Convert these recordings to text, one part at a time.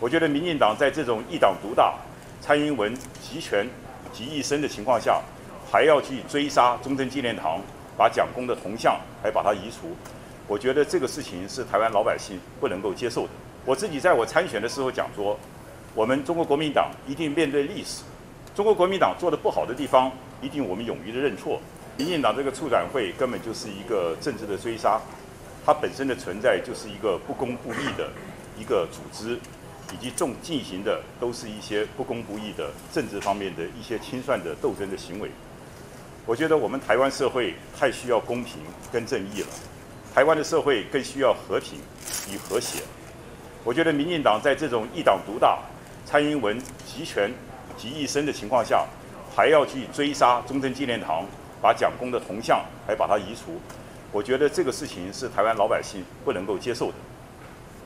我觉得民进党在这种一党独大、蔡英文集权集一身的情况下，还要去追杀中正纪念堂，把蒋公的铜像还把它移除，我觉得这个事情是台湾老百姓不能够接受的。我自己在我参选的时候讲说，我们中国国民党一定面对历史，中国国民党做的不好的地方，一定我们勇于的认错。民进党这个促转会根本就是一个政治的追杀，它本身的存在就是一个不公不义的一个组织。以及重进行的都是一些不公不义的政治方面的一些清算的斗争的行为。我觉得我们台湾社会太需要公平跟正义了，台湾的社会更需要和平与和谐。我觉得民进党在这种一党独大、蔡英文集权集一身的情况下，还要去追杀中正纪念堂，把蒋公的铜像还把它移除，我觉得这个事情是台湾老百姓不能够接受的。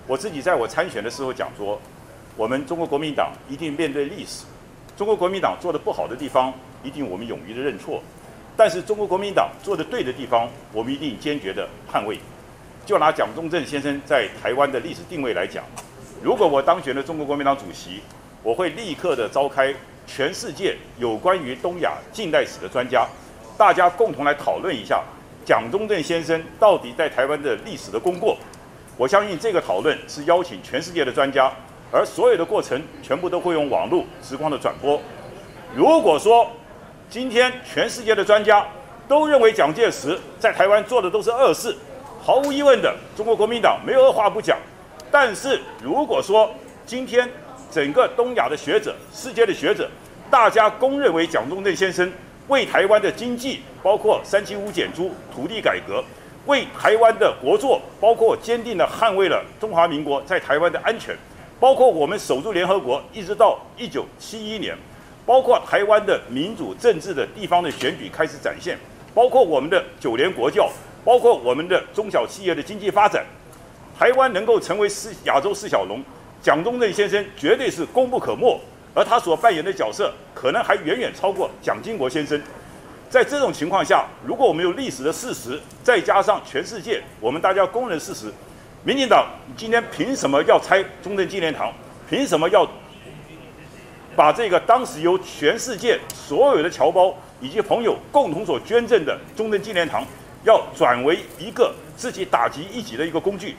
我自己在我参选的时候讲说。我们中国国民党一定面对历史，中国国民党做的不好的地方，一定我们勇于的认错；但是中国国民党做的对的地方，我们一定坚决的捍卫。就拿蒋中正先生在台湾的历史定位来讲，如果我当选了中国国民党主席，我会立刻的召开全世界有关于东亚近代史的专家，大家共同来讨论一下蒋中正先生到底在台湾的历史的功过。我相信这个讨论是邀请全世界的专家。而所有的过程全部都会用网络实况的转播。如果说今天全世界的专家都认为蒋介石在台湾做的都是恶事，毫无疑问的，中国国民党没有二话不讲。但是如果说今天整个东亚的学者、世界的学者，大家公认为蒋中正先生为台湾的经济，包括三七五减租、土地改革，为台湾的国作，包括坚定的捍卫了中华民国在台湾的安全。包括我们守住联合国，一直到一九七一年，包括台湾的民主政治的地方的选举开始展现，包括我们的九年国教，包括我们的中小企业的经济发展，台湾能够成为四亚洲四小龙，蒋中正先生绝对是功不可没，而他所扮演的角色可能还远远超过蒋经国先生。在这种情况下，如果我们有历史的事实，再加上全世界我们大家公认事实。民进党今天凭什么要拆中正纪念堂？凭什么要把这个当时由全世界所有的侨胞以及朋友共同所捐赠的中正纪念堂，要转为一个自己打击异己的一个工具？